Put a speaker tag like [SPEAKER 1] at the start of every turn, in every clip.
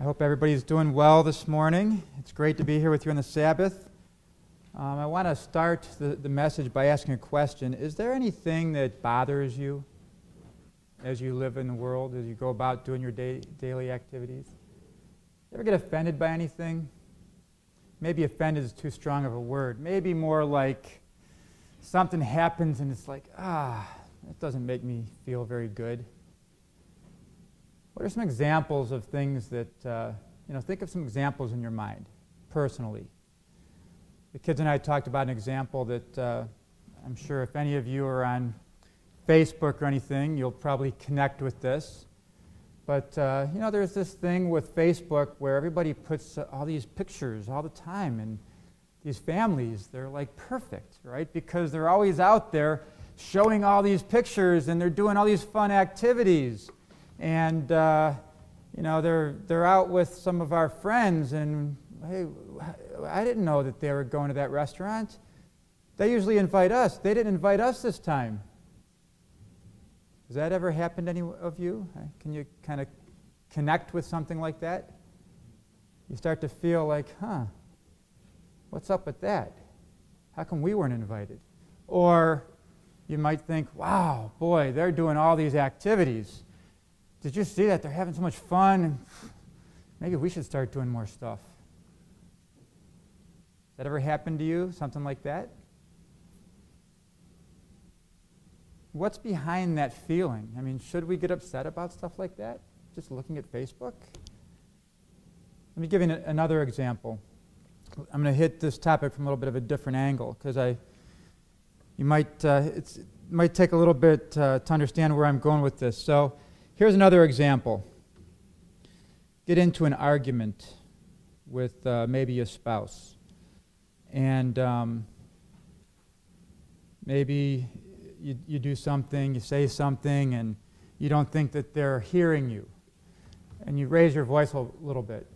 [SPEAKER 1] I hope everybody's doing well this morning. It's great to be here with you on the Sabbath. Um, I want to start the, the message by asking a question Is there anything that bothers you as you live in the world, as you go about doing your day, daily activities? You ever get offended by anything? Maybe offended is too strong of a word. Maybe more like something happens and it's like, ah, that doesn't make me feel very good. What are some examples of things that, uh, you know, think of some examples in your mind, personally. The kids and I talked about an example that uh, I'm sure if any of you are on Facebook or anything, you'll probably connect with this. But, uh, you know, there's this thing with Facebook where everybody puts uh, all these pictures all the time, and these families, they're like perfect, right? Because they're always out there showing all these pictures and they're doing all these fun activities and uh, you know they're they're out with some of our friends, and hey, I didn't know that they were going to that restaurant. They usually invite us. They didn't invite us this time. Has that ever happened to any of you? Can you kind of connect with something like that? You start to feel like, huh, what's up with that? How come we weren't invited? Or you might think, wow, boy, they're doing all these activities. Did you see that? They're having so much fun. Maybe we should start doing more stuff. That ever happened to you? Something like that? What's behind that feeling? I mean, should we get upset about stuff like that? Just looking at Facebook? Let me give you another example. I'm going to hit this topic from a little bit of a different angle because I, you might, uh, it might take a little bit uh, to understand where I'm going with this. So, Here's another example. Get into an argument with uh, maybe a spouse. And um, maybe you, you do something, you say something, and you don't think that they're hearing you. And you raise your voice a little bit.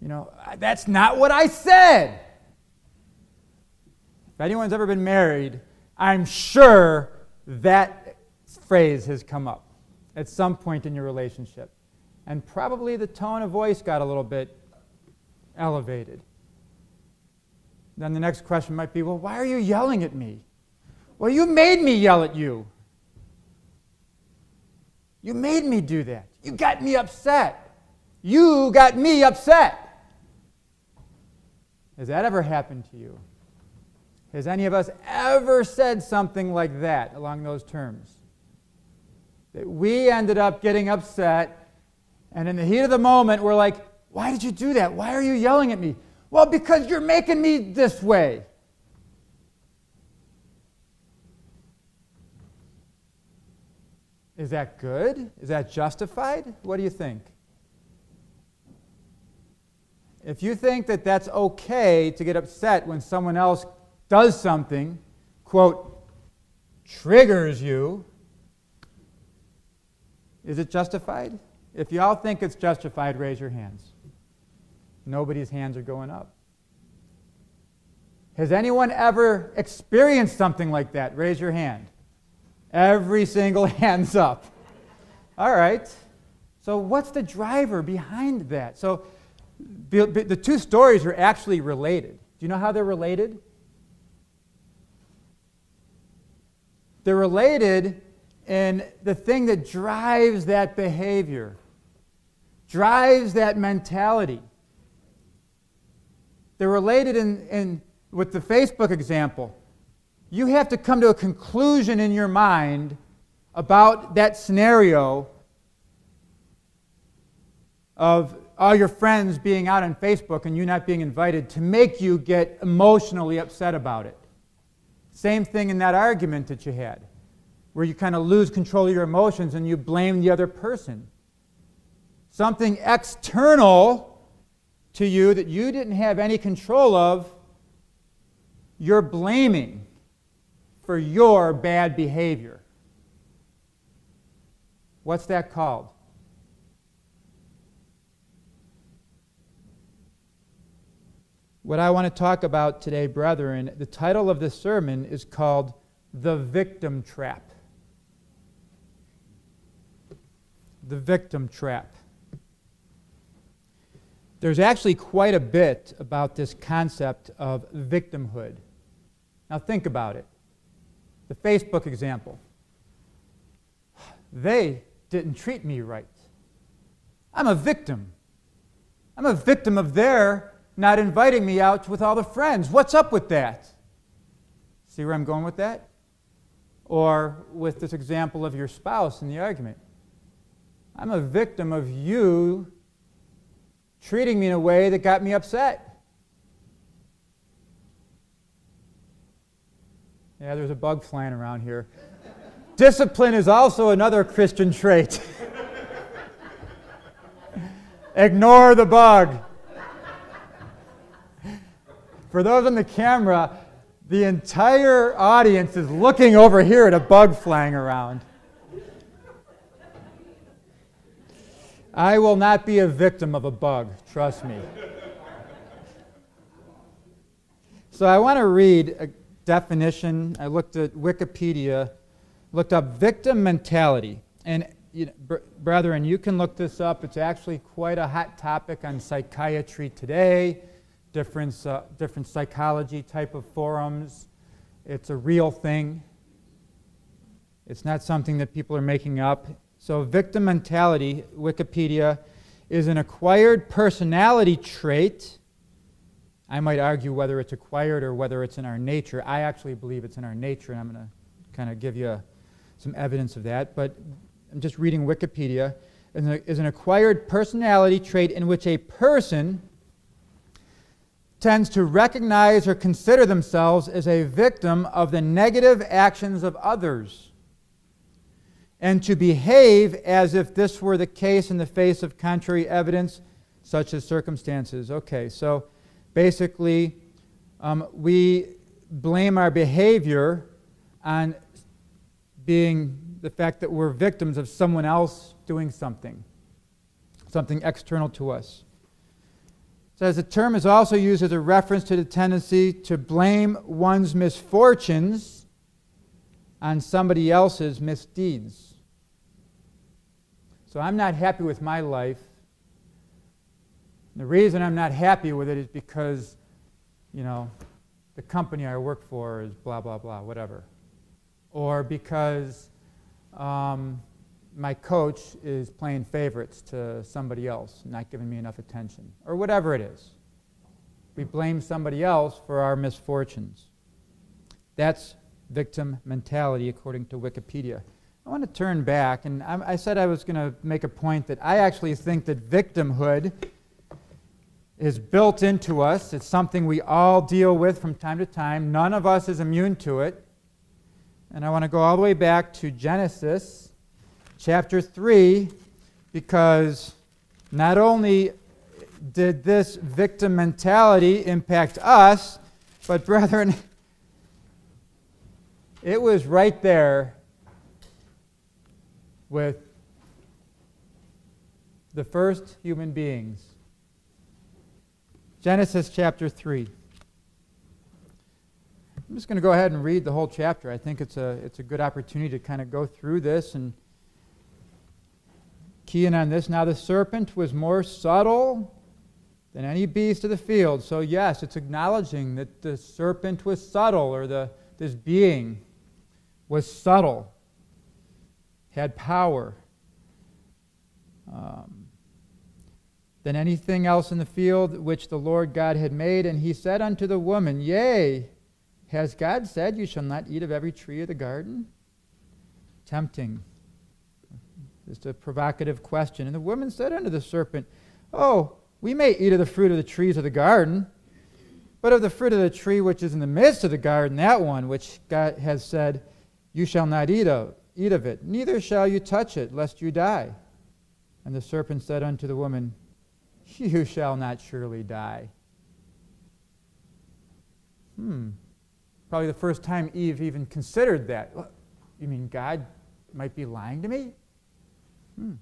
[SPEAKER 1] You know, that's not what I said. If anyone's ever been married, I'm sure that phrase has come up at some point in your relationship. And probably the tone of voice got a little bit elevated. Then the next question might be well, why are you yelling at me? Well, you made me yell at you. You made me do that. You got me upset. You got me upset. Has that ever happened to you? Has any of us ever said something like that along those terms? That we ended up getting upset. And in the heat of the moment, we're like, why did you do that? Why are you yelling at me? Well, because you're making me this way. Is that good? Is that justified? What do you think? If you think that that's okay to get upset when someone else does something, quote, triggers you, is it justified? If you all think it's justified, raise your hands. Nobody's hands are going up. Has anyone ever experienced something like that? Raise your hand. Every single hand's up. All right. So, what's the driver behind that? So, the, the two stories are actually related. Do you know how they're related? They're related and the thing that drives that behavior, drives that mentality. They're related in, in, with the Facebook example. You have to come to a conclusion in your mind about that scenario of all your friends being out on Facebook and you not being invited to make you get emotionally upset about it. Same thing in that argument that you had where you kind of lose control of your emotions and you blame the other person. Something external to you that you didn't have any control of, you're blaming for your bad behavior. What's that called? What I want to talk about today, brethren, the title of this sermon is called The Victim Trap. The victim trap. there's actually quite a bit about this concept of victimhood. Now, think about it. The Facebook example. They didn't treat me right. I'm a victim. I'm a victim of their not inviting me out with all the friends. What's up with that? See where I'm going with that? Or with this example of your spouse in the argument. I'm a victim of you treating me in a way that got me upset. Yeah, there's a bug flying around here. Discipline is also another Christian trait. Ignore the bug. For those on the camera, the entire audience is looking over here at a bug flying around. I will not be a victim of a bug, trust me. So I want to read a definition. I looked at Wikipedia, looked up victim mentality. And you know, br- brethren, you can look this up. It's actually quite a hot topic on psychiatry today, different, uh, different psychology type of forums. It's a real thing. It's not something that people are making up. So, victim mentality, Wikipedia, is an acquired personality trait. I might argue whether it's acquired or whether it's in our nature. I actually believe it's in our nature, and I'm going to kind of give you a, some evidence of that. But I'm just reading Wikipedia. Is an acquired personality trait in which a person tends to recognize or consider themselves as a victim of the negative actions of others and to behave as if this were the case in the face of contrary evidence, such as circumstances. Okay, so basically, um, we blame our behavior on being the fact that we're victims of someone else doing something, something external to us. So, the term is also used as a reference to the tendency to blame one's misfortunes on somebody else's misdeeds. So I'm not happy with my life. The reason I'm not happy with it is because, you know, the company I work for is blah, blah, blah, whatever. Or because um, my coach is playing favorites to somebody else, not giving me enough attention, or whatever it is. We blame somebody else for our misfortunes. That's victim mentality, according to Wikipedia. I want to turn back, and I, I said I was going to make a point that I actually think that victimhood is built into us. It's something we all deal with from time to time. None of us is immune to it. And I want to go all the way back to Genesis chapter 3 because not only did this victim mentality impact us, but brethren, it was right there with the first human beings. Genesis chapter 3. I'm just going to go ahead and read the whole chapter. I think it's a, it's a good opportunity to kind of go through this and key in on this. Now, the serpent was more subtle than any beast of the field. So, yes, it's acknowledging that the serpent was subtle, or the, this being was subtle had power um, than anything else in the field which the Lord God had made. And he said unto the woman, Yea, has God said, You shall not eat of every tree of the garden? Tempting. Just a provocative question. And the woman said unto the serpent, Oh, we may eat of the fruit of the trees of the garden, but of the fruit of the tree which is in the midst of the garden, that one which God has said, You shall not eat of eat of it, neither shall you touch it, lest you die. And the serpent said unto the woman, You shall not surely die. Hmm. Probably the first time Eve even considered that. You mean God might be lying to me? Hmm.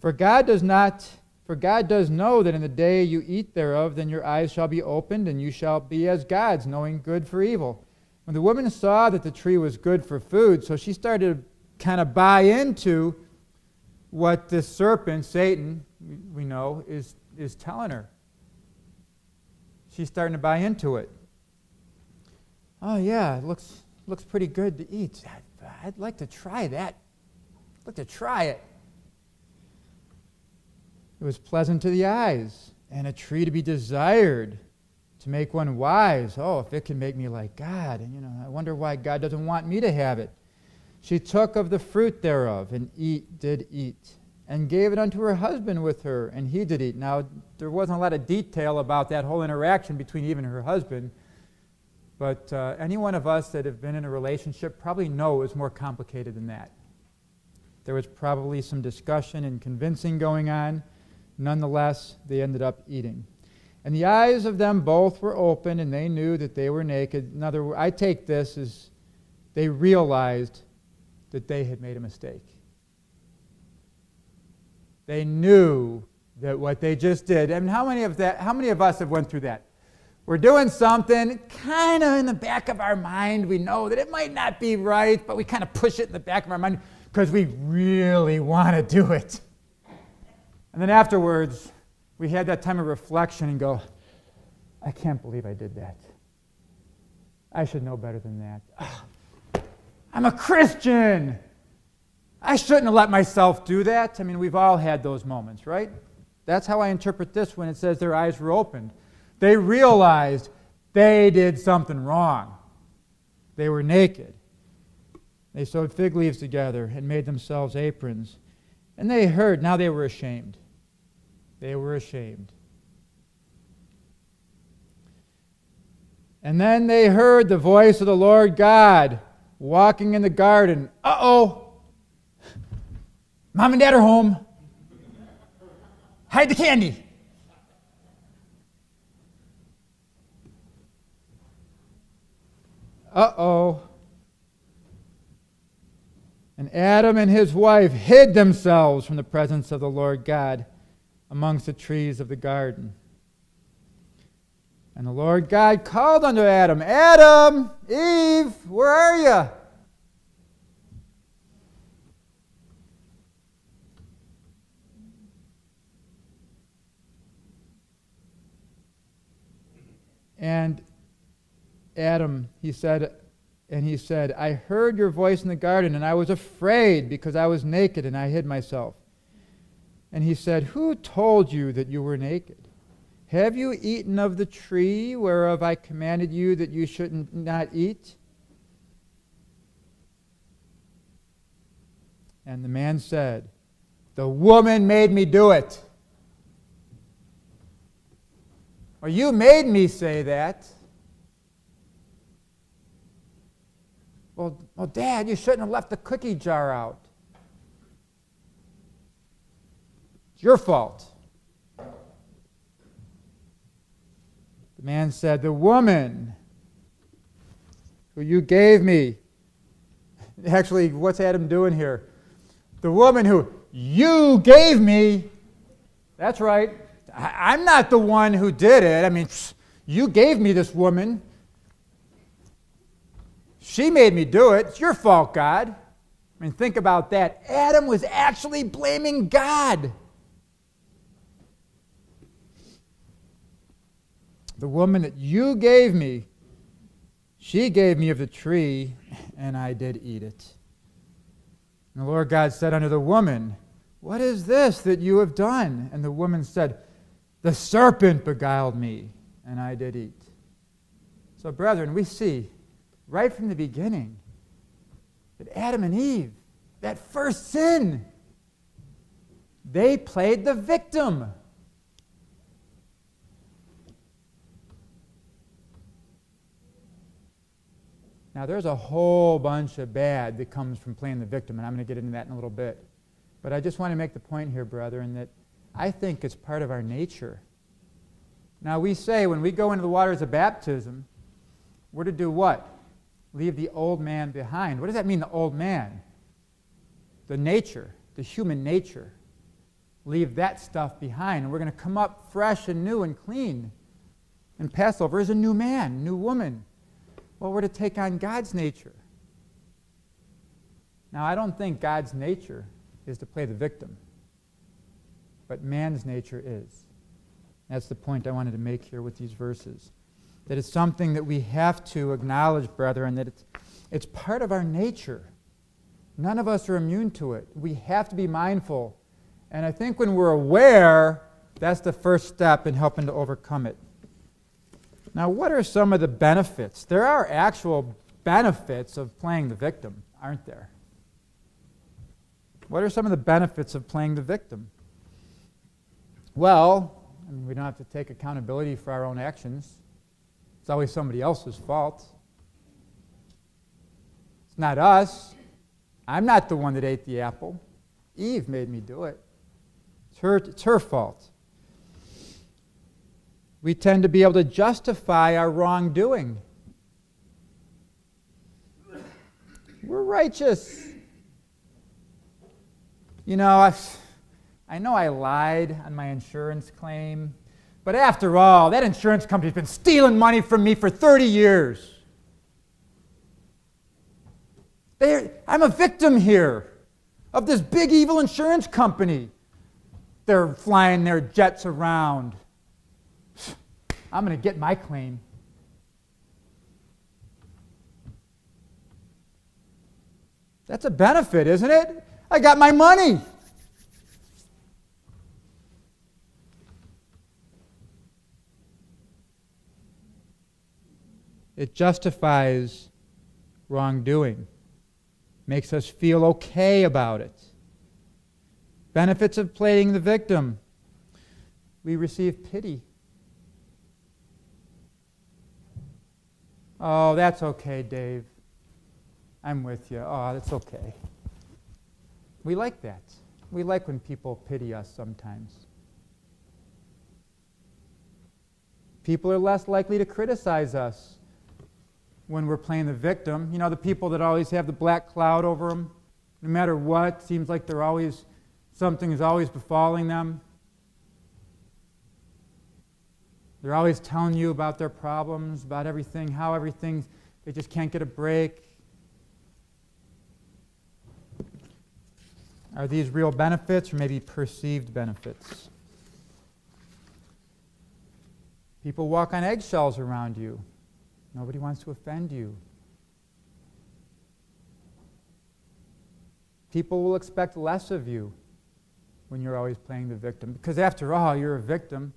[SPEAKER 1] For God does not, for God does know that in the day you eat thereof, then your eyes shall be opened, and you shall be as gods, knowing good for evil. The woman saw that the tree was good for food, so she started to kind of buy into what this serpent, Satan, we know, is, is telling her. She's starting to buy into it. Oh, yeah, it looks, looks pretty good to eat. I'd, I'd like to try that. I'd like to try it. It was pleasant to the eyes and a tree to be desired to make one wise. Oh, if it can make me like God, and you know, I wonder why God doesn't want me to have it. She took of the fruit thereof and eat did eat and gave it unto her husband with her and he did eat. Now, there wasn't a lot of detail about that whole interaction between Eve and her husband, but uh, any one of us that have been in a relationship probably know it was more complicated than that. There was probably some discussion and convincing going on. Nonetheless, they ended up eating. And the eyes of them both were open, and they knew that they were naked. In other words, I take this as they realized that they had made a mistake. They knew that what they just did. I mean, how many of that? How many of us have went through that? We're doing something, kind of in the back of our mind. We know that it might not be right, but we kind of push it in the back of our mind because we really want to do it. And then afterwards, we had that time of reflection and go, I can't believe I did that. I should know better than that. I'm a Christian. I shouldn't have let myself do that. I mean, we've all had those moments, right? That's how I interpret this when it says their eyes were opened. They realized they did something wrong. They were naked. They sewed fig leaves together and made themselves aprons. And they heard, now they were ashamed. They were ashamed. And then they heard the voice of the Lord God walking in the garden. Uh oh! Mom and dad are home. Hide the candy. Uh oh. And Adam and his wife hid themselves from the presence of the Lord God amongst the trees of the garden. And the Lord God called unto Adam, Adam, Eve, where are you? And Adam, he said, and he said, I heard your voice in the garden, and I was afraid because I was naked and I hid myself. And he said, Who told you that you were naked? Have you eaten of the tree whereof I commanded you that you should not eat? And the man said, The woman made me do it. Or you made me say that. Well, well, Dad, you shouldn't have left the cookie jar out. It's your fault. The man said, The woman who you gave me. Actually, what's Adam doing here? The woman who you gave me. That's right. I'm not the one who did it. I mean, you gave me this woman. She made me do it. It's your fault, God. I mean, think about that. Adam was actually blaming God. The woman that you gave me, she gave me of the tree, and I did eat it. And the Lord God said unto the woman, What is this that you have done? And the woman said, The serpent beguiled me, and I did eat. So, brethren, we see right from the beginning that Adam and Eve, that first sin, they played the victim. Now, there's a whole bunch of bad that comes from playing the victim, and I'm going to get into that in a little bit. But I just want to make the point here, brethren, that I think it's part of our nature. Now, we say when we go into the waters of baptism, we're to do what? Leave the old man behind. What does that mean, the old man? The nature, the human nature. Leave that stuff behind. And we're going to come up fresh and new and clean. And Passover is a new man, new woman well, we're to take on God's nature. Now, I don't think God's nature is to play the victim, but man's nature is. That's the point I wanted to make here with these verses. That it's something that we have to acknowledge, brethren, that it's, it's part of our nature. None of us are immune to it. We have to be mindful. And I think when we're aware, that's the first step in helping to overcome it. Now, what are some of the benefits? There are actual benefits of playing the victim, aren't there? What are some of the benefits of playing the victim? Well, I mean, we don't have to take accountability for our own actions. It's always somebody else's fault. It's not us. I'm not the one that ate the apple. Eve made me do it. It's her, it's her fault. We tend to be able to justify our wrongdoing. We're righteous. You know, I, I know I lied on my insurance claim, but after all, that insurance company's been stealing money from me for 30 years. They're, I'm a victim here of this big evil insurance company. They're flying their jets around. I'm going to get my claim. That's a benefit, isn't it? I got my money. It justifies wrongdoing, makes us feel okay about it. Benefits of playing the victim. We receive pity. Oh, that's okay, Dave. I'm with you. Oh, that's okay. We like that. We like when people pity us sometimes. People are less likely to criticize us when we're playing the victim. You know, the people that always have the black cloud over them, no matter what, seems like they're always, something is always befalling them. They're always telling you about their problems, about everything, how everything, they just can't get a break. Are these real benefits or maybe perceived benefits? People walk on eggshells around you. Nobody wants to offend you. People will expect less of you when you're always playing the victim. Because after all, you're a victim.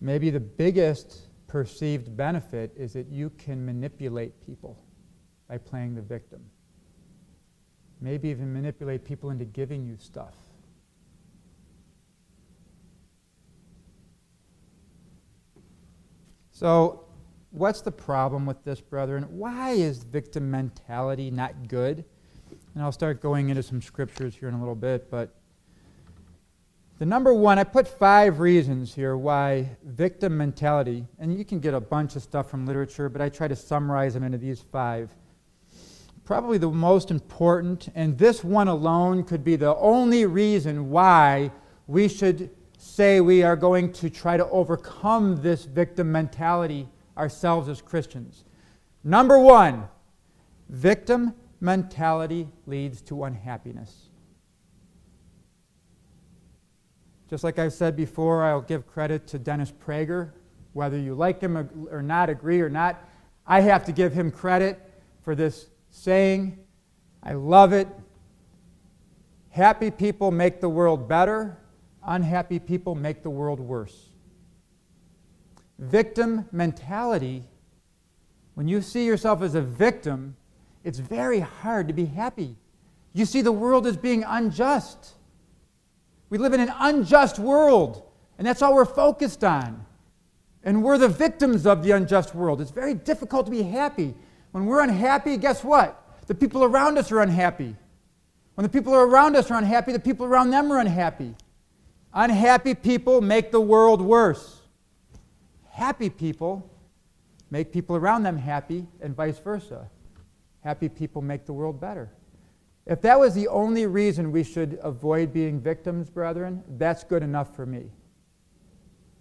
[SPEAKER 1] Maybe the biggest perceived benefit is that you can manipulate people by playing the victim. Maybe even manipulate people into giving you stuff. So, what's the problem with this, brethren? Why is victim mentality not good? And I'll start going into some scriptures here in a little bit, but the number one, I put five reasons here why victim mentality, and you can get a bunch of stuff from literature, but I try to summarize them into these five. Probably the most important, and this one alone could be the only reason why we should say we are going to try to overcome this victim mentality ourselves as Christians. Number one, victim mentality leads to unhappiness. Just like I've said before, I'll give credit to Dennis Prager. Whether you like him or not, agree or not, I have to give him credit for this saying. I love it. Happy people make the world better, unhappy people make the world worse. Victim mentality, when you see yourself as a victim, it's very hard to be happy. You see the world as being unjust. We live in an unjust world, and that's all we're focused on. And we're the victims of the unjust world. It's very difficult to be happy. When we're unhappy, guess what? The people around us are unhappy. When the people around us are unhappy, the people around them are unhappy. Unhappy people make the world worse. Happy people make people around them happy, and vice versa. Happy people make the world better. If that was the only reason we should avoid being victims, brethren, that's good enough for me.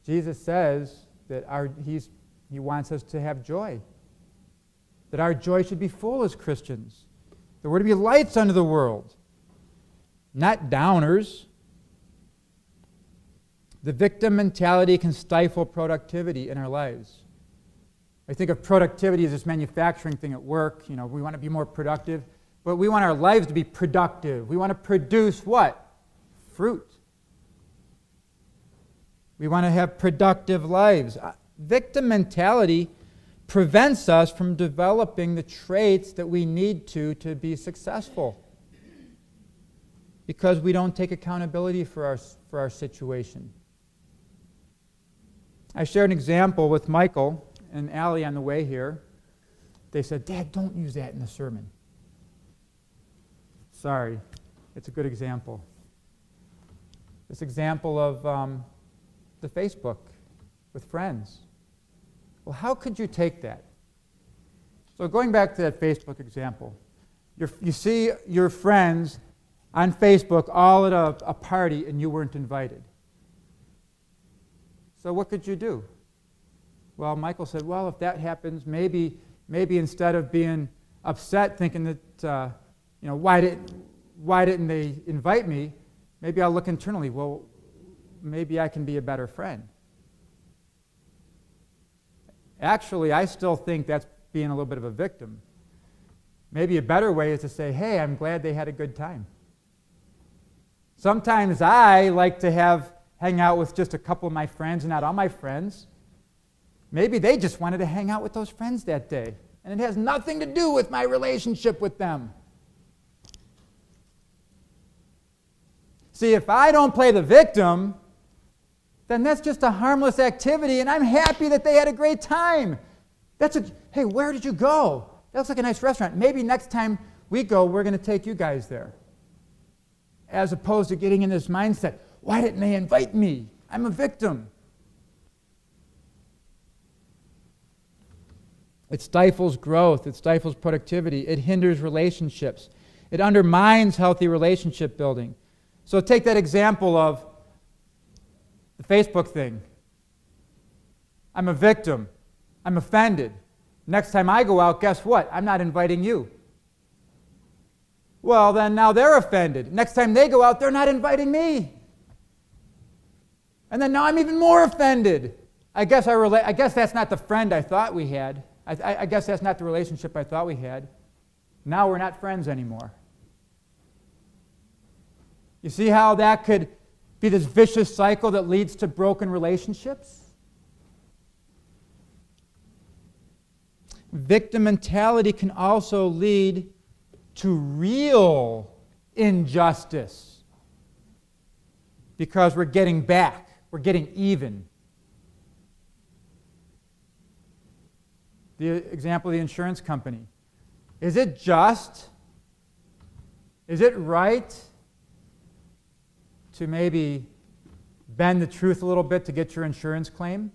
[SPEAKER 1] Jesus says that our, he's, he wants us to have joy, that our joy should be full as Christians, that we're to be lights unto the world, not downers, The victim mentality can stifle productivity in our lives. I think of productivity as this manufacturing thing at work. You know, we want to be more productive, but we want our lives to be productive. We want to produce what? Fruit. We want to have productive lives. Uh, victim mentality prevents us from developing the traits that we need to to be successful because we don't take accountability for our, for our situation. I shared an example with Michael and Allie on the way here. They said, Dad, don't use that in the sermon. Sorry, it's a good example. This example of um, the Facebook with friends. Well, how could you take that? So, going back to that Facebook example, you see your friends on Facebook all at a, a party and you weren't invited. So, what could you do? Well, Michael said, Well, if that happens, maybe, maybe instead of being upset, thinking that, uh, you know, why, did, why didn't they invite me? Maybe I'll look internally. Well, maybe I can be a better friend. Actually, I still think that's being a little bit of a victim. Maybe a better way is to say, hey, I'm glad they had a good time. Sometimes I like to have hang out with just a couple of my friends and not all my friends. Maybe they just wanted to hang out with those friends that day. And it has nothing to do with my relationship with them. See, if I don't play the victim, then that's just a harmless activity, and I'm happy that they had a great time. That's a, hey, where did you go? That looks like a nice restaurant. Maybe next time we go, we're going to take you guys there. As opposed to getting in this mindset, why didn't they invite me? I'm a victim. It stifles growth, it stifles productivity, it hinders relationships, it undermines healthy relationship building. So take that example of the Facebook thing. I'm a victim. I'm offended. Next time I go out, guess what? I'm not inviting you. Well, then now they're offended. Next time they go out, they're not inviting me. And then now I'm even more offended. I guess, I, rela- I guess that's not the friend I thought we had. I, I, I guess that's not the relationship I thought we had. Now we're not friends anymore. You see how that could be this vicious cycle that leads to broken relationships? Victim mentality can also lead to real injustice because we're getting back, we're getting even. The example of the insurance company. Is it just? Is it right to maybe bend the truth a little bit to get your insurance claim.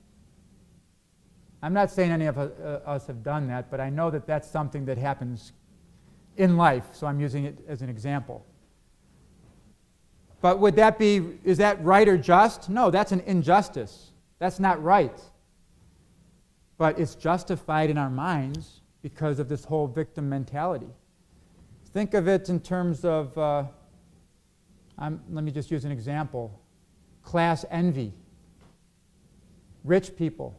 [SPEAKER 1] I'm not saying any of uh, us have done that, but I know that that's something that happens in life, so I'm using it as an example. But would that be, is that right or just? No, that's an injustice. That's not right. But it's justified in our minds because of this whole victim mentality. Think of it in terms of. Uh, I'm, let me just use an example class envy. Rich people.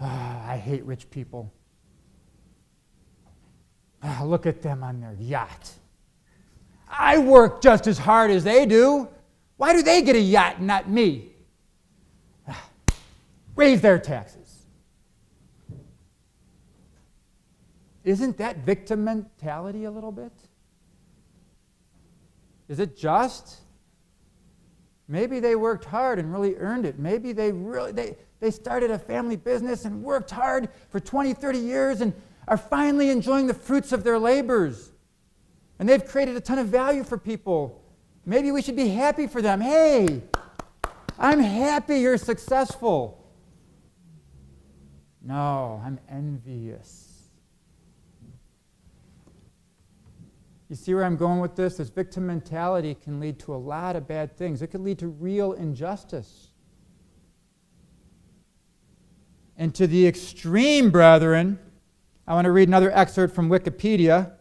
[SPEAKER 1] Oh, I hate rich people. Oh, look at them on their yacht. I work just as hard as they do. Why do they get a yacht and not me? Ah, raise their taxes. Isn't that victim mentality a little bit? Is it just? Maybe they worked hard and really earned it. Maybe they really they, they started a family business and worked hard for 20, 30 years and are finally enjoying the fruits of their labors. And they've created a ton of value for people. Maybe we should be happy for them. Hey, I'm happy you're successful. No, I'm envious. You see where I'm going with this? This victim mentality can lead to a lot of bad things. It could lead to real injustice. And to the extreme, brethren, I want to read another excerpt from Wikipedia.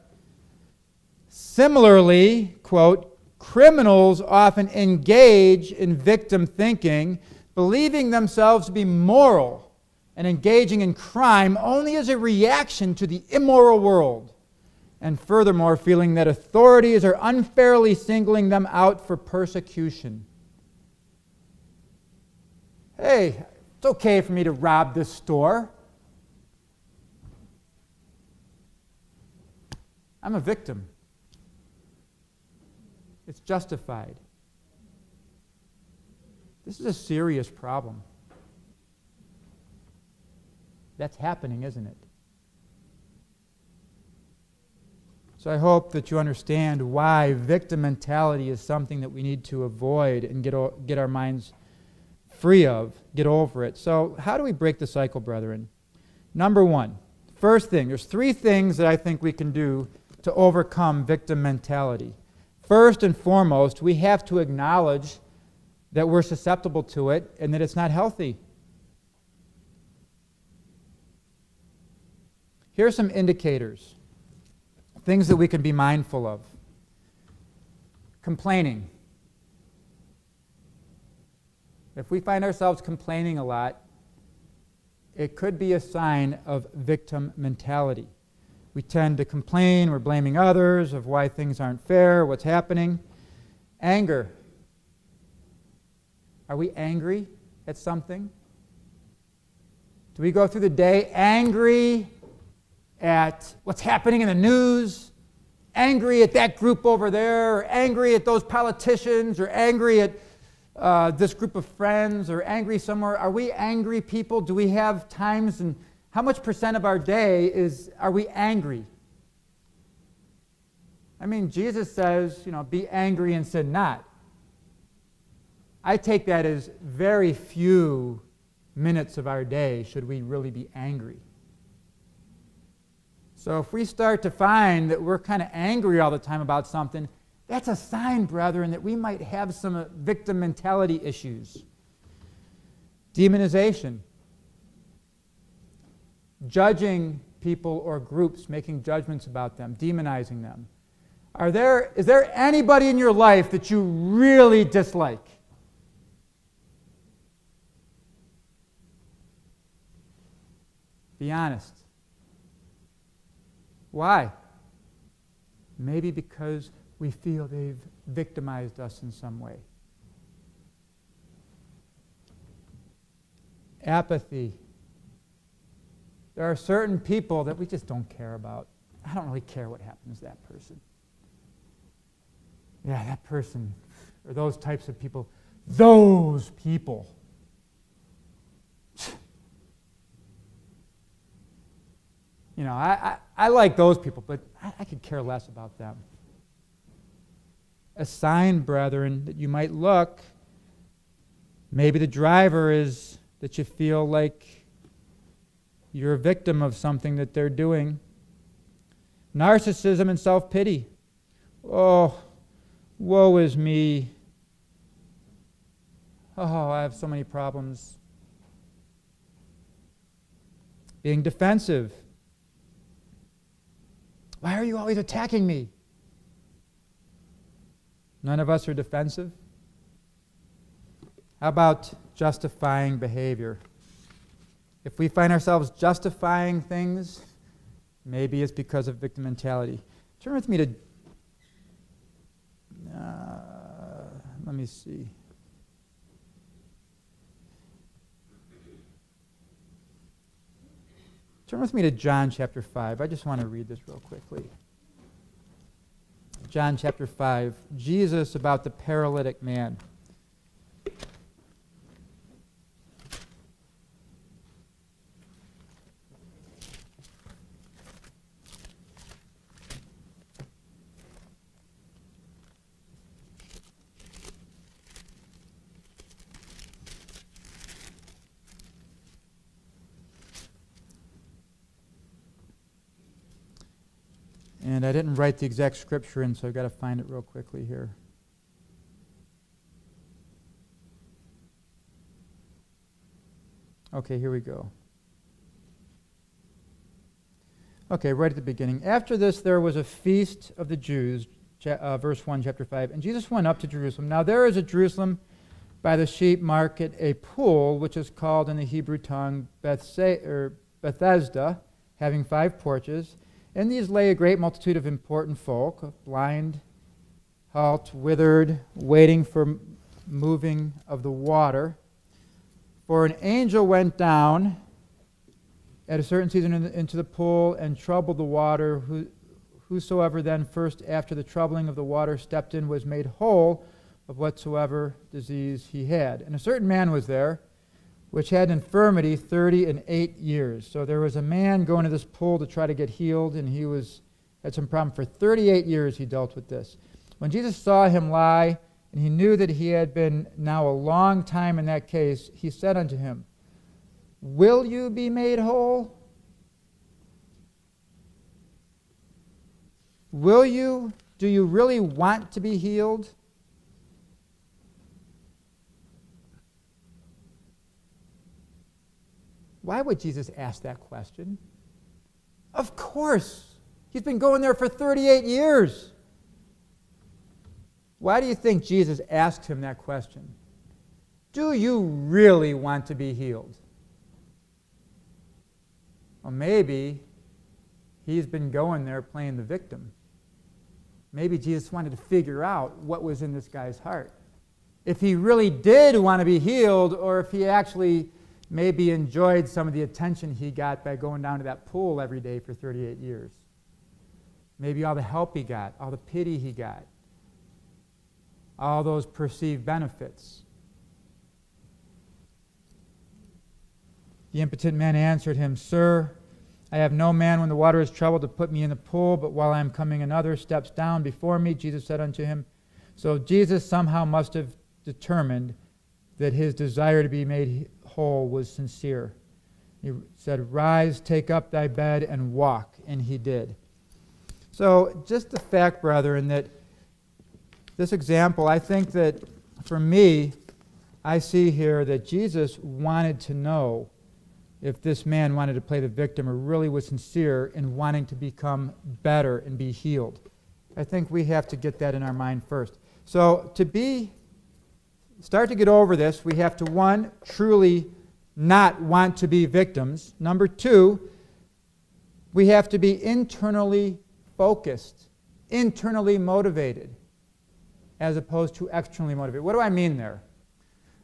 [SPEAKER 1] Similarly, quote, Criminals often engage in victim thinking, believing themselves to be moral and engaging in crime only as a reaction to the immoral world, and furthermore, feeling that authorities are unfairly singling them out for persecution. Hey, it's okay for me to rob this store. I'm a victim. It's justified. This is a serious problem. That's happening, isn't it? So I hope that you understand why victim mentality is something that we need to avoid and get, o- get our minds free of, get over it. So, how do we break the cycle, brethren? Number one, first thing, there's three things that I think we can do to overcome victim mentality. First and foremost, we have to acknowledge that we're susceptible to it and that it's not healthy. Here are some indicators, things that we can be mindful of. Complaining. If we find ourselves complaining a lot, it could be a sign of victim mentality. We tend to complain, we're blaming others of why things aren't fair, what's happening. Anger. Are we angry at something? Do we go through the day angry at what's happening in the news, angry at that group over there, or angry at those politicians, or angry at uh, this group of friends, or angry somewhere? Are we angry people? Do we have times and how much percent of our day is are we angry? I mean, Jesus says, you know, be angry and sin not. I take that as very few minutes of our day should we really be angry. So if we start to find that we're kind of angry all the time about something, that's a sign, brethren, that we might have some uh, victim mentality issues. Demonization judging people or groups, making judgments about them, demonizing them. Are there, is there anybody in your life that you really dislike? Be honest. Why? Maybe because we feel they've victimized us in some way. Apathy. There are certain people that we just don't care about. I don't really care what happens to that person. Yeah, that person, or those types of people, those people. You know, I, I, I like those people, but I, I could care less about them. A sign, brethren, that you might look. Maybe the driver is that you feel like you're a victim of something that they're doing. Narcissism and self pity. Oh, woe is me. Oh, I have so many problems. Being defensive. Why are you always attacking me? None of us are defensive. How about justifying behavior? If we find ourselves justifying things, maybe it's because of victim mentality. Turn with me to, uh, let me see. Turn with me to John chapter 5. I just want to read this real quickly. John chapter 5. Jesus about the paralytic man. And I didn't write the exact scripture in, so I've got to find it real quickly here. Okay, here we go. Okay, right at the beginning. After this, there was a feast of the Jews, uh, verse 1, chapter 5. And Jesus went up to Jerusalem. Now there is at Jerusalem by the sheep market a pool, which is called in the Hebrew tongue Bethesda, having five porches. In these lay a great multitude of important folk, blind, halt, withered, waiting for moving of the water. For an angel went down at a certain season into the pool and troubled the water. Who, whosoever then first after the troubling of the water stepped in was made whole of whatsoever disease he had. And a certain man was there which had infirmity 30 and 8 years. So there was a man going to this pool to try to get healed, and he was had some problem. For 38 years he dealt with this. When Jesus saw him lie, and he knew that he had been now a long time in that case, he said unto him, Will you be made whole? Will you? Do you really want to be healed? Why would Jesus ask that question? Of course. He's been going there for 38 years. Why do you think Jesus asked him that question? Do you really want to be healed? Well, maybe he's been going there playing the victim. Maybe Jesus wanted to figure out what was in this guy's heart. If he really did want to be healed, or if he actually maybe enjoyed some of the attention he got by going down to that pool every day for 38 years. Maybe all the help he got, all the pity he got, all those perceived benefits. The impotent man answered him, Sir, I have no man when the water is troubled to put me in the pool, but while I am coming, another steps down before me. Jesus said unto him, So Jesus somehow must have determined that his desire to be made whole was sincere. He said, Rise, take up thy bed, and walk. And he did. So, just the fact, brethren, that this example, I think that for me, I see here that Jesus wanted to know if this man wanted to play the victim or really was sincere in wanting to become better and be healed. I think we have to get that in our mind first. So, to be start to get over this, we have to, one, truly not want to be victims. Number two, we have to be internally focused, internally motivated, as opposed to externally motivated. What do I mean there?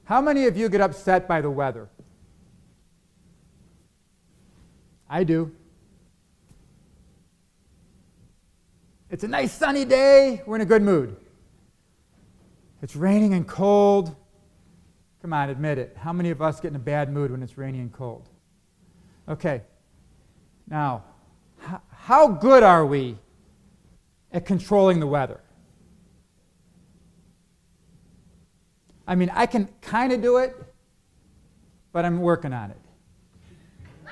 [SPEAKER 1] How many of you get upset by the weather? I do. It's a nice sunny day, we're in a good mood. It's raining and cold. Come on, admit it. How many of us get in a bad mood when it's rainy and cold? Okay. Now, how good are we at controlling the weather? I mean, I can kind of do it, but I'm working on it. you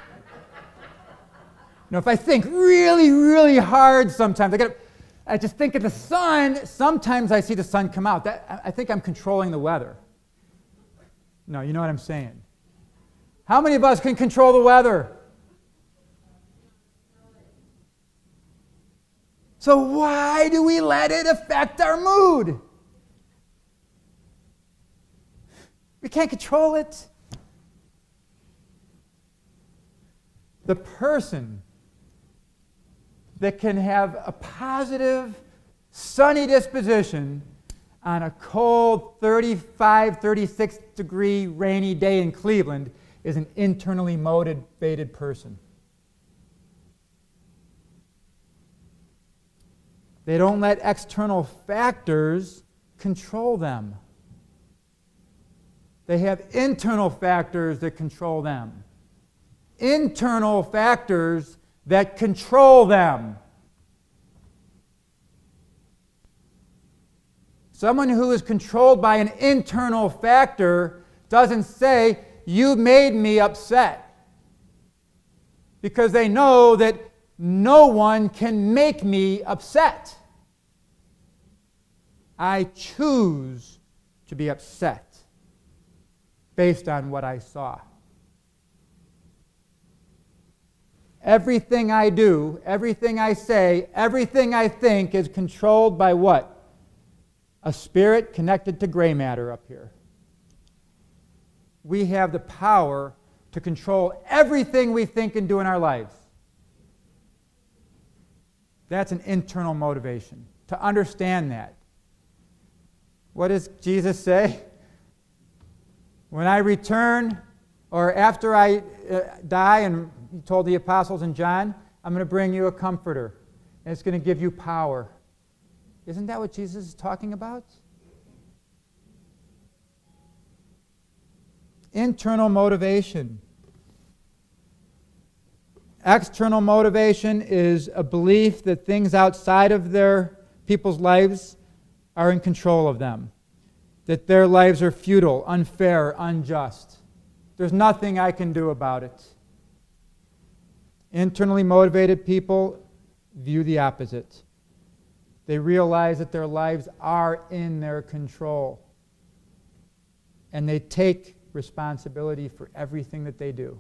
[SPEAKER 1] know, if I think really, really hard sometimes, I get I just think of the sun. Sometimes I see the sun come out. That, I think I'm controlling the weather. No, you know what I'm saying. How many of us can control the weather? So, why do we let it affect our mood? We can't control it. The person that can have a positive, sunny disposition on a cold 35, 36 degree rainy day in Cleveland is an internally motivated person. They don't let external factors control them. They have internal factors that control them. Internal factors that control them. Someone who is controlled by an internal factor doesn't say, You made me upset. Because they know that no one can make me upset. I choose to be upset based on what I saw. Everything I do, everything I say, everything I think is controlled by what? A spirit connected to gray matter up here. We have the power to control everything we think and do in our lives. That's an internal motivation. To understand that. What does Jesus say? When I return, or after I uh, die, and he told the apostles in John, I'm going to bring you a comforter, and it's going to give you power. Isn't that what Jesus is talking about? Internal motivation. External motivation is a belief that things outside of their people's lives are in control of them, that their lives are futile, unfair, unjust. There's nothing I can do about it. Internally motivated people view the opposite. They realize that their lives are in their control. And they take responsibility for everything that they do.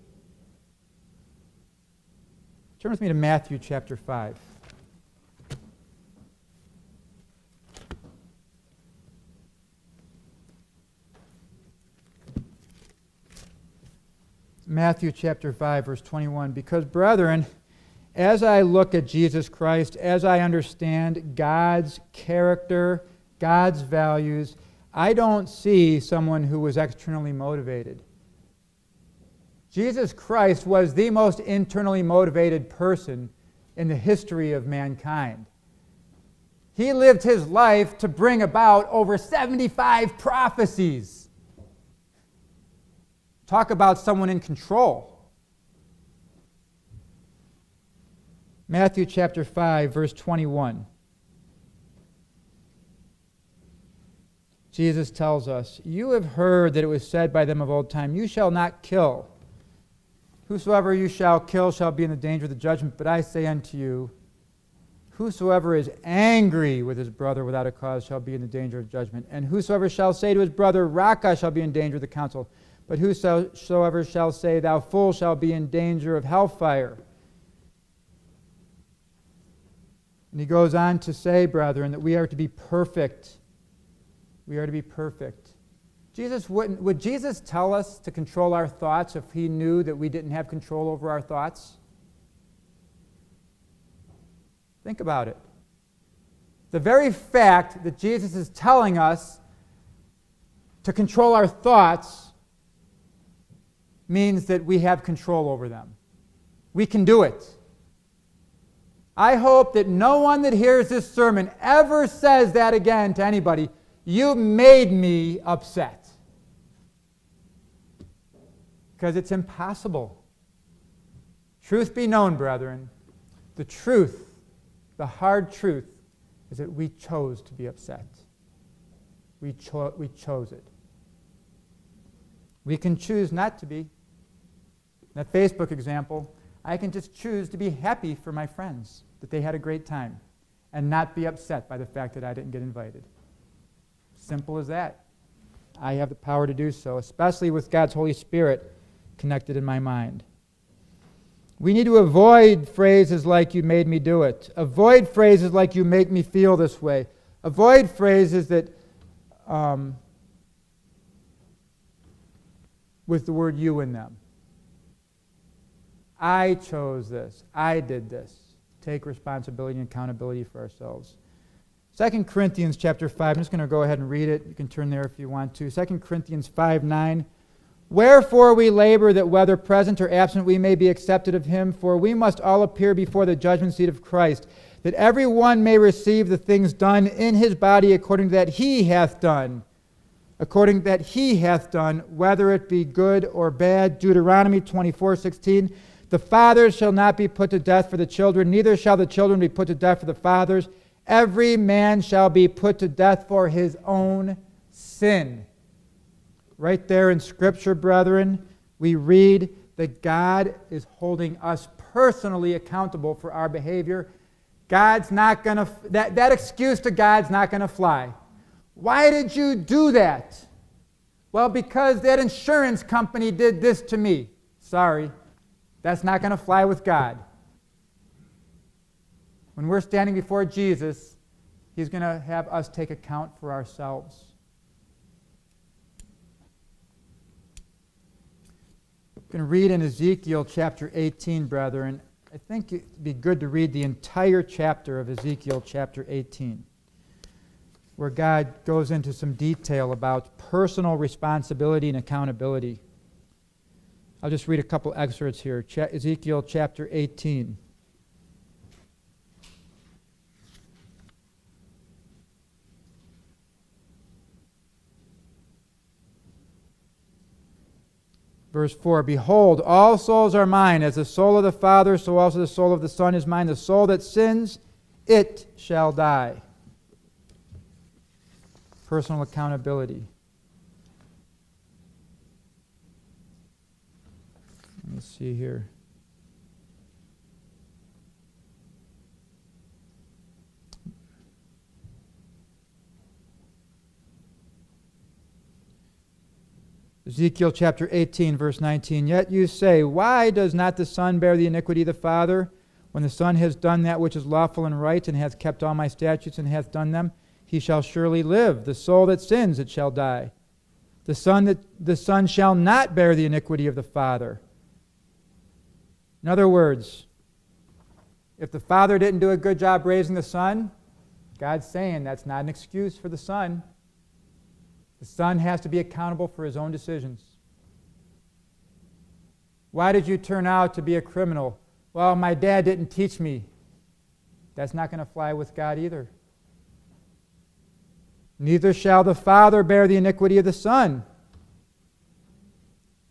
[SPEAKER 1] Turn with me to Matthew chapter 5. Matthew chapter 5, verse 21. Because, brethren, as I look at Jesus Christ, as I understand God's character, God's values, I don't see someone who was externally motivated. Jesus Christ was the most internally motivated person in the history of mankind. He lived his life to bring about over 75 prophecies. Talk about someone in control. Matthew chapter 5, verse 21. Jesus tells us, You have heard that it was said by them of old time, You shall not kill. Whosoever you shall kill shall be in the danger of the judgment. But I say unto you, Whosoever is angry with his brother without a cause shall be in the danger of judgment. And whosoever shall say to his brother, Raca, shall be in danger of the council. But whosoever shall say, Thou fool, shall be in danger of hellfire. And he goes on to say, brethren, that we are to be perfect. We are to be perfect. Jesus wouldn't, would Jesus tell us to control our thoughts if he knew that we didn't have control over our thoughts? Think about it. The very fact that Jesus is telling us to control our thoughts means that we have control over them. We can do it. I hope that no one that hears this sermon ever says that again to anybody. You made me upset because it's impossible. Truth be known, brethren, the truth, the hard truth, is that we chose to be upset. We, cho- we chose it. We can choose not to be. That Facebook example, I can just choose to be happy for my friends, that they had a great time, and not be upset by the fact that I didn't get invited. Simple as that. I have the power to do so, especially with God's Holy Spirit connected in my mind. We need to avoid phrases like, you made me do it. Avoid phrases like, you make me feel this way. Avoid phrases that, um, with the word you in them. I chose this. I did this. Take responsibility and accountability for ourselves. 2 Corinthians chapter 5, I'm just going to go ahead and read it. You can turn there if you want to. 2 Corinthians 5 9. Wherefore we labor that whether present or absent we may be accepted of him, for we must all appear before the judgment seat of Christ, that every one may receive the things done in his body according to that he hath done. According that he hath done, whether it be good or bad. Deuteronomy 24 16. The fathers shall not be put to death for the children, neither shall the children be put to death for the fathers. Every man shall be put to death for his own sin. Right there in Scripture, brethren, we read that God is holding us personally accountable for our behavior. God's not going to, that, that excuse to God's not going to fly. Why did you do that? Well, because that insurance company did this to me. Sorry, that's not going to fly with God. When we're standing before Jesus, He's going to have us take account for ourselves. I'm going to read in Ezekiel chapter 18, brethren. I think it'd be good to read the entire chapter of Ezekiel chapter 18, where God goes into some detail about personal responsibility and accountability. I'll just read a couple excerpts here. Ch- Ezekiel chapter 18. Verse 4 Behold, all souls are mine. As the soul of the Father, so also the soul of the Son is mine. The soul that sins, it shall die. Personal accountability. Let me see here. Ezekiel chapter 18, verse 19. Yet you say, Why does not the Son bear the iniquity of the Father? When the Son has done that which is lawful and right, and hath kept all my statutes, and hath done them, he shall surely live. The soul that sins, it shall die. The Son, that, the son shall not bear the iniquity of the Father. In other words, if the Father didn't do a good job raising the Son, God's saying that's not an excuse for the Son. The son has to be accountable for his own decisions. Why did you turn out to be a criminal? Well, my dad didn't teach me. That's not going to fly with God either. Neither shall the father bear the iniquity of the son.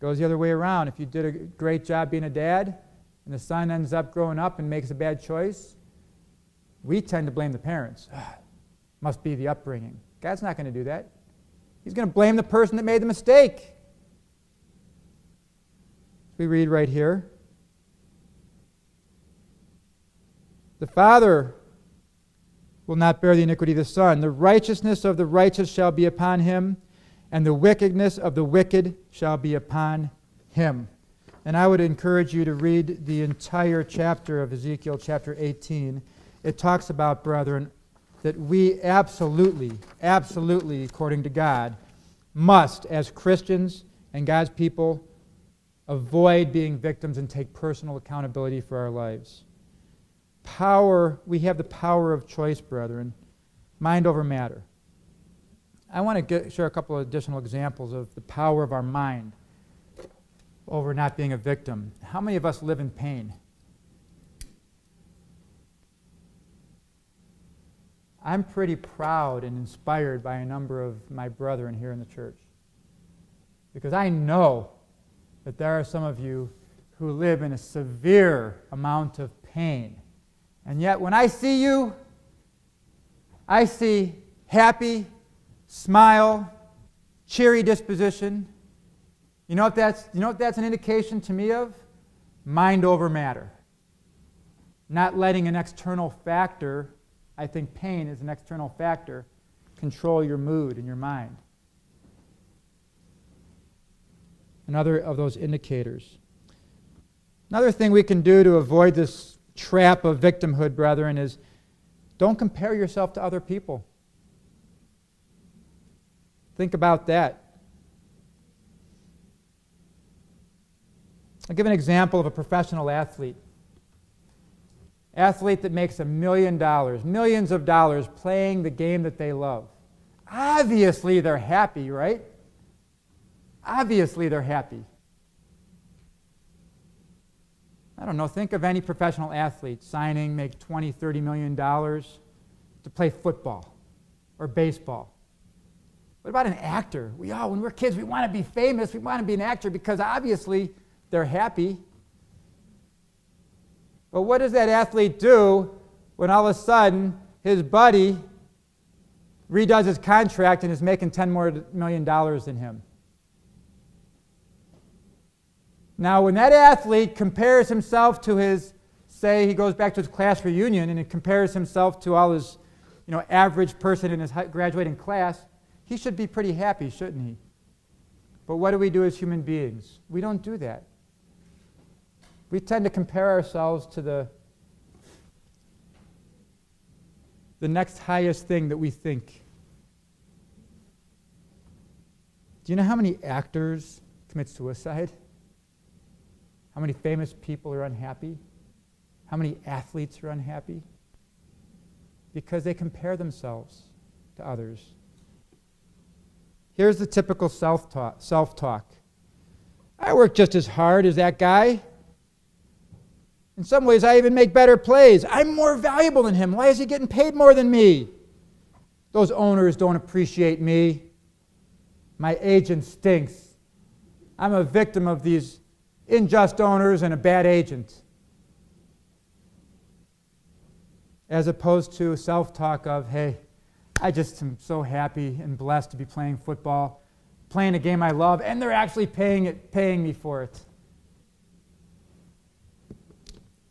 [SPEAKER 1] Goes the other way around. If you did a great job being a dad and the son ends up growing up and makes a bad choice, we tend to blame the parents. Must be the upbringing. God's not going to do that. He's going to blame the person that made the mistake. We read right here. The Father will not bear the iniquity of the Son. The righteousness of the righteous shall be upon him, and the wickedness of the wicked shall be upon him. And I would encourage you to read the entire chapter of Ezekiel, chapter 18. It talks about, brethren, that we absolutely, absolutely, according to God, must, as Christians and God's people, avoid being victims and take personal accountability for our lives. Power, we have the power of choice, brethren. Mind over matter. I want to get, share a couple of additional examples of the power of our mind over not being a victim. How many of us live in pain? I'm pretty proud and inspired by a number of my brethren here in the church. Because I know that there are some of you who live in a severe amount of pain. And yet, when I see you, I see happy, smile, cheery disposition. You know what that's, you know what that's an indication to me of? Mind over matter. Not letting an external factor I think pain is an external factor, control your mood and your mind. Another of those indicators. Another thing we can do to avoid this trap of victimhood, brethren, is don't compare yourself to other people. Think about that. I'll give an example of a professional athlete athlete that makes a million dollars, millions of dollars playing the game that they love. Obviously, they're happy, right? Obviously, they're happy. I don't know, think of any professional athlete signing, make 20, 30 million dollars to play football or baseball. What about an actor? We all, when we're kids, we want to be famous. We want to be an actor because obviously they're happy. But what does that athlete do when all of a sudden his buddy redoes his contract and is making 10 more million dollars than him? Now, when that athlete compares himself to his, say, he goes back to his class reunion and he compares himself to all his, you know, average person in his graduating class, he should be pretty happy, shouldn't he? But what do we do as human beings? We don't do that. We tend to compare ourselves to the the next highest thing that we think. Do you know how many actors commit suicide? How many famous people are unhappy? How many athletes are unhappy? Because they compare themselves to others. Here's the typical self talk I work just as hard as that guy. In some ways, I even make better plays. I'm more valuable than him. Why is he getting paid more than me? Those owners don't appreciate me. My agent stinks. I'm a victim of these unjust owners and a bad agent. As opposed to self talk of, hey, I just am so happy and blessed to be playing football, playing a game I love, and they're actually paying, it, paying me for it.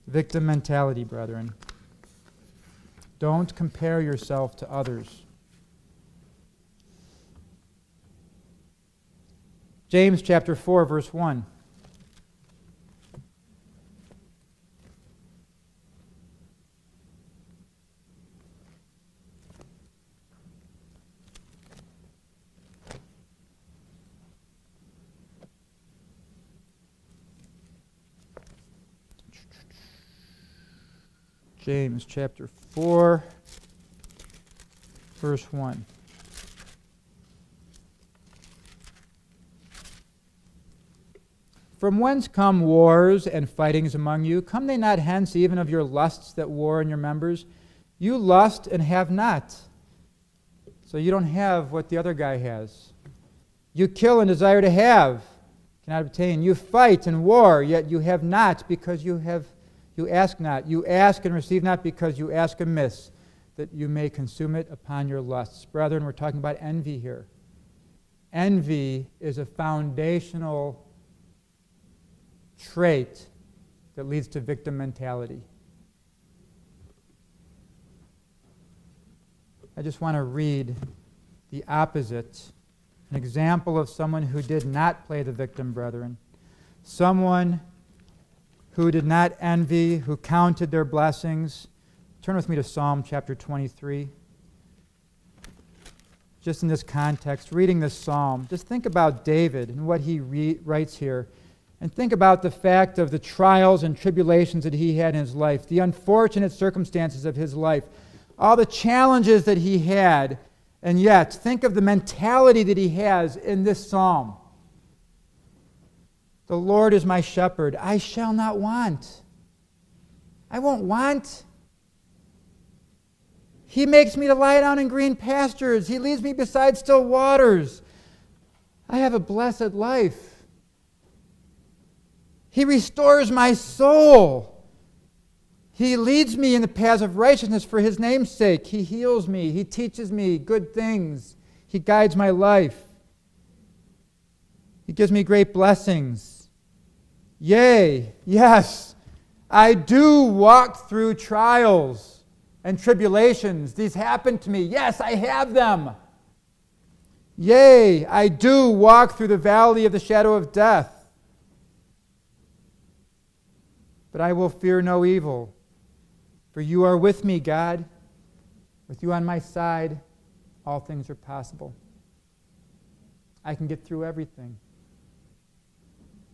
[SPEAKER 1] Victim mentality, brethren. Don't compare yourself to others. James chapter 4, verse 1. James chapter 4, verse 1. From whence come wars and fightings among you? Come they not hence even of your lusts that war in your members? You lust and have not. So you don't have what the other guy has. You kill and desire to have, cannot obtain. You fight and war, yet you have not because you have you ask not. You ask and receive not because you ask amiss, that you may consume it upon your lusts. Brethren, we're talking about envy here. Envy is a foundational trait that leads to victim mentality. I just want to read the opposite an example of someone who did not play the victim, brethren. Someone who did not envy, who counted their blessings. Turn with me to Psalm chapter 23. Just in this context, reading this psalm, just think about David and what he re- writes here. And think about the fact of the trials and tribulations that he had in his life, the unfortunate circumstances of his life, all the challenges that he had. And yet, think of the mentality that he has in this psalm. The Lord is my shepherd. I shall not want. I won't want. He makes me to lie down in green pastures. He leads me beside still waters. I have a blessed life. He restores my soul. He leads me in the paths of righteousness for his name's sake. He heals me. He teaches me good things. He guides my life. He gives me great blessings. Yea, yes, I do walk through trials and tribulations. These happen to me. Yes, I have them. Yea, I do walk through the valley of the shadow of death. But I will fear no evil, for you are with me, God. With you on my side, all things are possible. I can get through everything.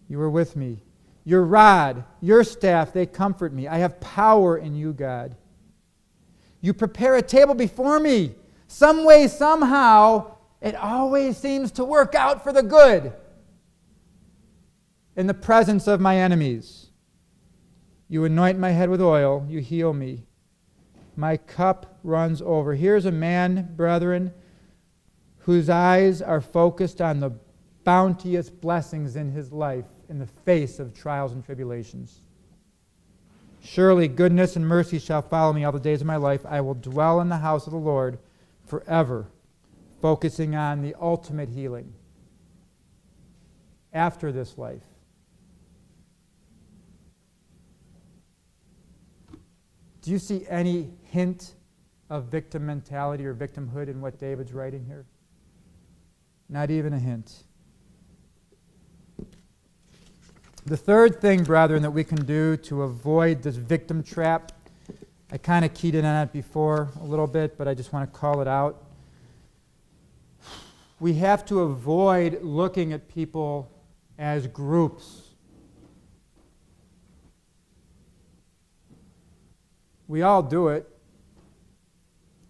[SPEAKER 1] You are with me. Your rod, your staff, they comfort me. I have power in you, God. You prepare a table before me. Some way, somehow, it always seems to work out for the good in the presence of my enemies. You anoint my head with oil, you heal me. My cup runs over. Here's a man, brethren, whose eyes are focused on the bounteous blessings in his life in the face of trials and tribulations. Surely goodness and mercy shall follow me all the days of my life. I will dwell in the house of the Lord forever, focusing on the ultimate healing after this life. Do you see any hint of victim mentality or victimhood in what David's writing here? Not even a hint. The third thing, brethren, that we can do to avoid this victim trap I kind of keyed in on it before a little bit, but I just want to call it out. We have to avoid looking at people as groups. We all do it.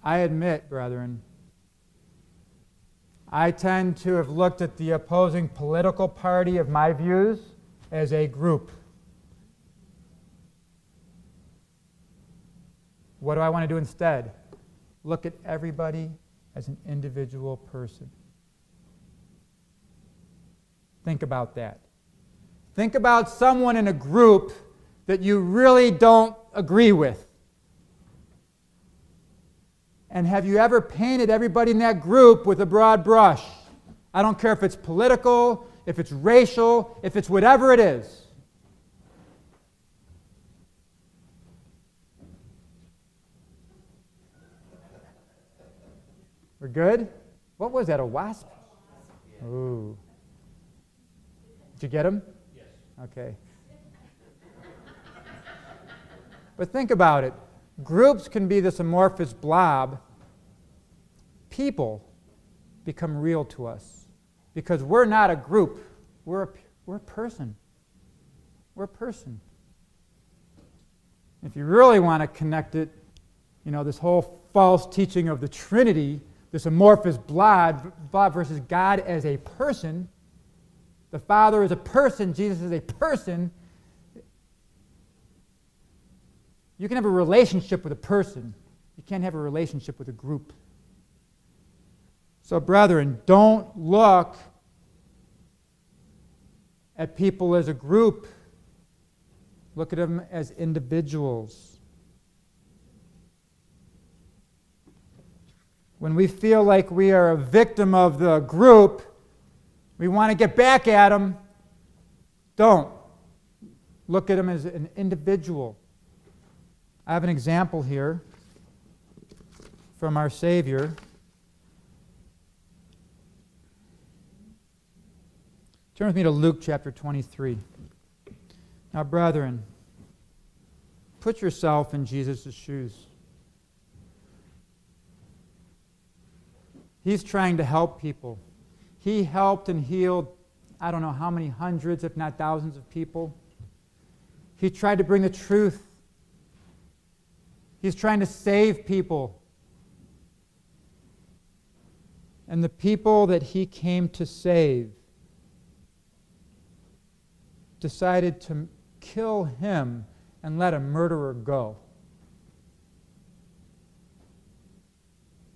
[SPEAKER 1] I admit, brethren, I tend to have looked at the opposing political party of my views as a group. What do I want to do instead? Look at everybody as an individual person. Think about that. Think about someone in a group that you really don't agree with. And have you ever painted everybody in that group with a broad brush? I don't care if it's political, if it's racial, if it's whatever it is. We're good? What was that, a wasp? Ooh. Did you get him?
[SPEAKER 2] Yes.
[SPEAKER 1] Okay. But think about it. Groups can be this amorphous blob. People become real to us because we're not a group, we're a, we're a person. We're a person. If you really want to connect it, you know, this whole false teaching of the Trinity this amorphous blob versus God as a person. The Father is a person, Jesus is a person. You can have a relationship with a person, you can't have a relationship with a group. So, brethren, don't look at people as a group, look at them as individuals. when we feel like we are a victim of the group, we want to get back at them. Don't. Look at them as an individual. I have an example here from our Savior. Turn with me to Luke chapter 23. Now, brethren, put yourself in Jesus' shoes. He's trying to help people. He helped and healed, I don't know how many hundreds, if not thousands, of people. He tried to bring the truth. He's trying to save people. And the people that he came to save decided to kill him and let a murderer go.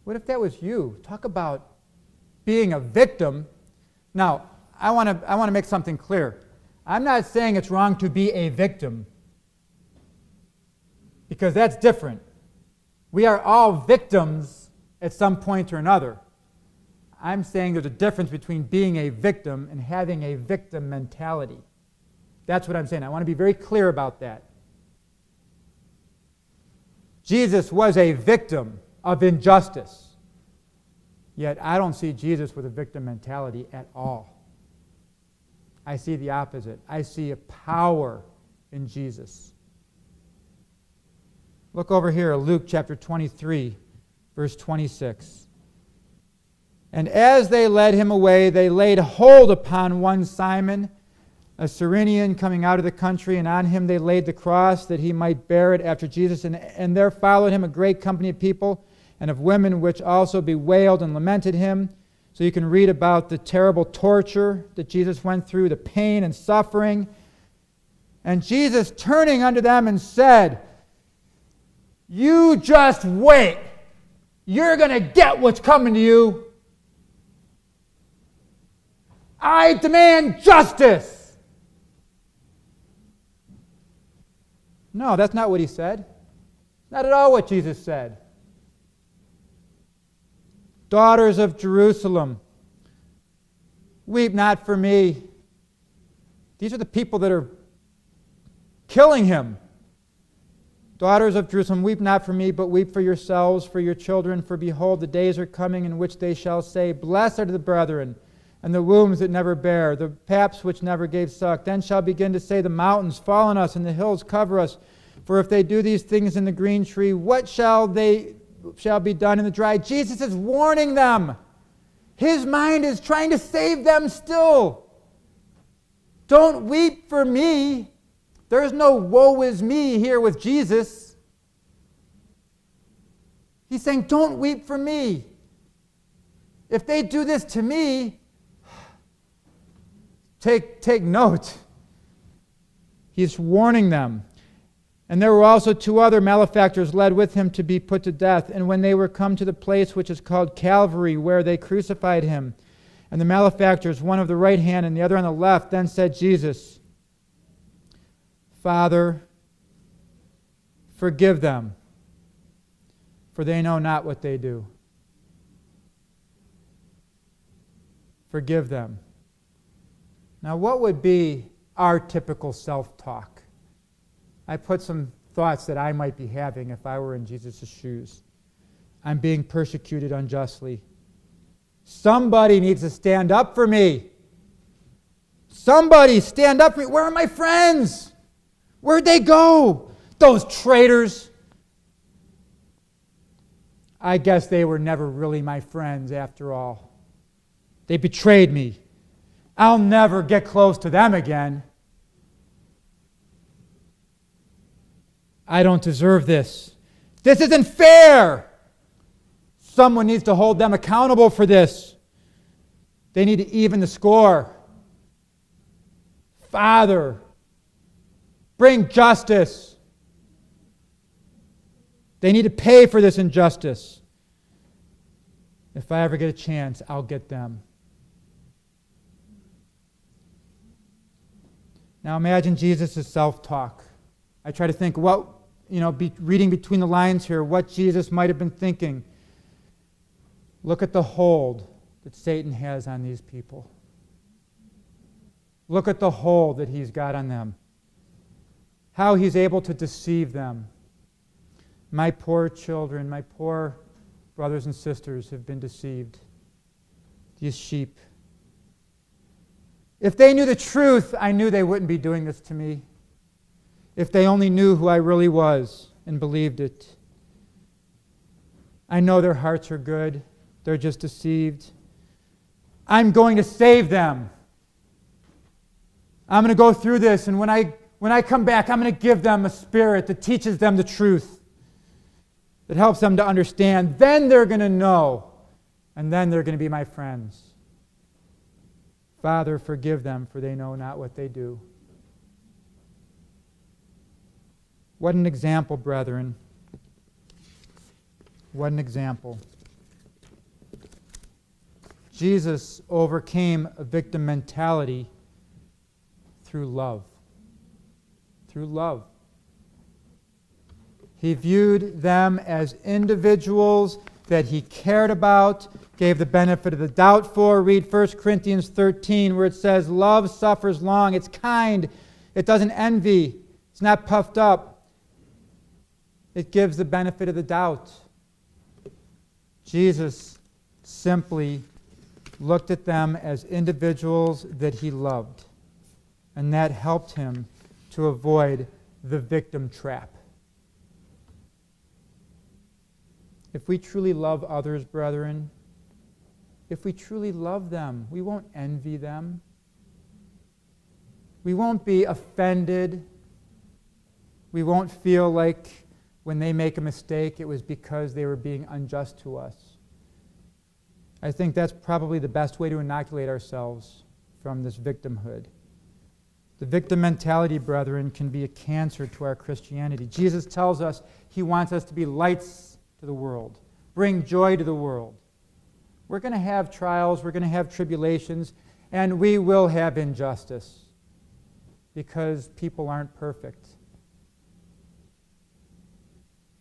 [SPEAKER 1] What if that was you? Talk about being a victim. Now, I want to I want to make something clear. I'm not saying it's wrong to be a victim because that's different. We are all victims at some point or another. I'm saying there's a difference between being a victim and having a victim mentality. That's what I'm saying. I want to be very clear about that. Jesus was a victim of injustice. Yet I don't see Jesus with a victim mentality at all. I see the opposite. I see a power in Jesus. Look over here, Luke chapter 23, verse 26. And as they led him away, they laid hold upon one Simon, a Cyrenian coming out of the country, and on him they laid the cross that he might bear it after Jesus. And, and there followed him a great company of people and of women which also bewailed and lamented him. So you can read about the terrible torture that Jesus went through, the pain and suffering. And Jesus turning unto them and said, You just wait. You're going to get what's coming to you. I demand justice. No, that's not what he said. Not at all what Jesus said. Daughters of Jerusalem, weep not for me. These are the people that are killing him. Daughters of Jerusalem, weep not for me, but weep for yourselves, for your children. For behold, the days are coming in which they shall say, Blessed are the brethren, and the wombs that never bear, the paps which never gave suck. Then shall begin to say, The mountains fall on us, and the hills cover us. For if they do these things in the green tree, what shall they shall be done in the dry? Jesus is warning them. His mind is trying to save them still. Don't weep for me. There's no woe is me here with Jesus. He's saying, Don't weep for me. If they do this to me, take, take note. He's warning them. And there were also two other malefactors led with him to be put to death. And when they were come to the place which is called Calvary, where they crucified him, and the malefactors, one of the right hand and the other on the left, then said, Jesus, Father, forgive them, for they know not what they do. Forgive them. Now, what would be our typical self talk? I put some thoughts that I might be having if I were in Jesus' shoes. I'm being persecuted unjustly. Somebody needs to stand up for me. Somebody stand up for me. Where are my friends? Where'd they go? Those traitors. I guess they were never really my friends after all. They betrayed me. I'll never get close to them again. I don't deserve this. This isn't fair. Someone needs to hold them accountable for this. They need to even the score. Father, bring justice. They need to pay for this injustice. If I ever get a chance, I'll get them. Now imagine Jesus' self talk. I try to think what, you know, be, reading between the lines here, what Jesus might have been thinking. Look at the hold that Satan has on these people. Look at the hold that he's got on them. How he's able to deceive them. My poor children, my poor brothers and sisters have been deceived. These sheep. If they knew the truth, I knew they wouldn't be doing this to me. If they only knew who I really was and believed it. I know their hearts are good, they're just deceived. I'm going to save them. I'm going to go through this, and when I, when I come back, I'm going to give them a spirit that teaches them the truth, that helps them to understand. Then they're going to know, and then they're going to be my friends. Father, forgive them, for they know not what they do. What an example, brethren. What an example. Jesus overcame a victim mentality through love. Through love. He viewed them as individuals that he cared about, gave the benefit of the doubt for. Read 1 Corinthians 13, where it says, Love suffers long, it's kind, it doesn't envy, it's not puffed up, it gives the benefit of the doubt. Jesus simply looked at them as individuals that he loved, and that helped him to avoid the victim trap. If we truly love others, brethren, if we truly love them, we won't envy them. We won't be offended. We won't feel like when they make a mistake, it was because they were being unjust to us. I think that's probably the best way to inoculate ourselves from this victimhood. The victim mentality, brethren, can be a cancer to our Christianity. Jesus tells us he wants us to be lights to the world, bring joy to the world. We're going to have trials, we're going to have tribulations, and we will have injustice because people aren't perfect.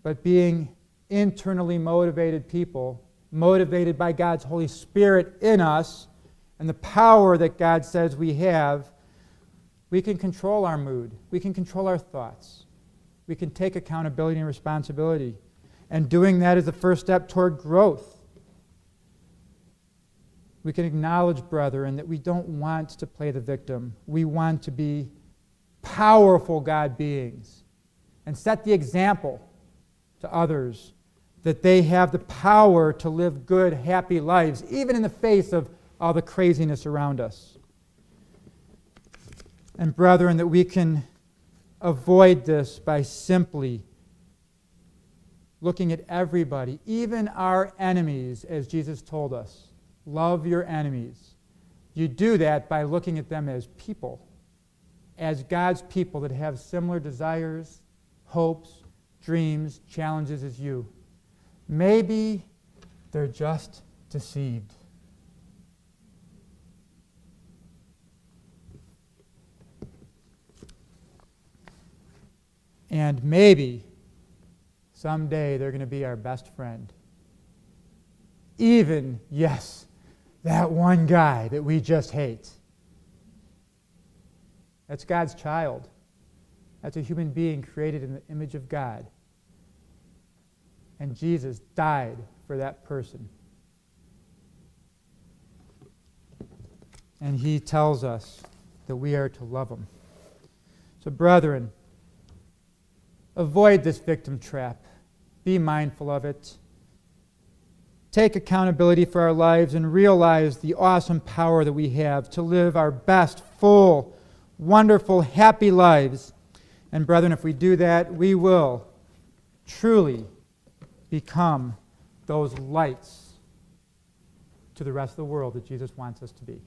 [SPEAKER 1] But being internally motivated people motivated by God's Holy Spirit in us and the power that God says we have, we can control our mood. We can control our thoughts. We can take accountability and responsibility. And doing that is the first step toward growth. We can acknowledge, brethren, that we don't want to play the victim. We want to be powerful God beings and set the example to others that they have the power to live good, happy lives, even in the face of all the craziness around us. And, brethren, that we can avoid this by simply looking at everybody, even our enemies, as Jesus told us. Love your enemies. You do that by looking at them as people, as God's people that have similar desires, hopes, dreams, challenges as you. Maybe they're just deceived. And maybe someday they're going to be our best friend. Even, yes, that one guy that we just hate. That's God's child. That's a human being created in the image of God. And Jesus died for that person. And he tells us that we are to love him. So, brethren, avoid this victim trap. Be mindful of it. Take accountability for our lives and realize the awesome power that we have to live our best, full, wonderful, happy lives. And, brethren, if we do that, we will truly become those lights to the rest of the world that Jesus wants us to be.